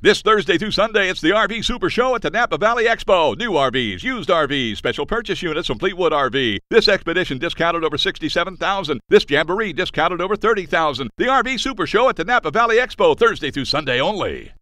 This Thursday through Sunday, it's the RV Super Show at the Napa Valley Expo. New RVs, used RVs, special purchase units from Fleetwood RV. This expedition discounted over 67,000. This jamboree discounted over 30,000. The RV Super Show at the Napa Valley Expo Thursday through Sunday only.